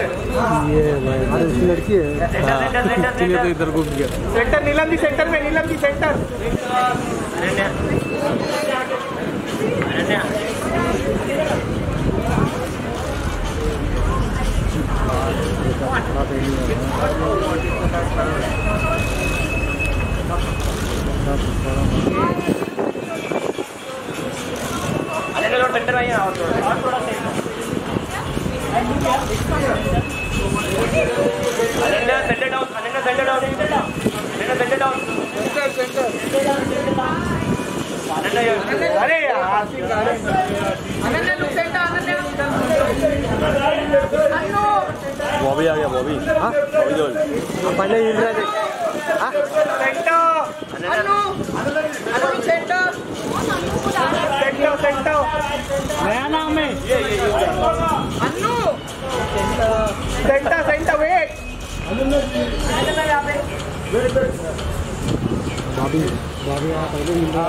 ये भाई अरे उसकी लड़की है इसीलिए तो इधर घूम गया सेंटर नीलम जी सेंटर में नीलम जी सेंटर सेंटर में और थोड़ा अरे अनन्या बॉबी आ गया बॉबी। हाँ बॉबी जोल। पहले इंदिरा देख। हाँ। Anu centre centre centre. नया नाम है। अनु सेंटर। भाभी भाभी यहाँ पहले इंदिरा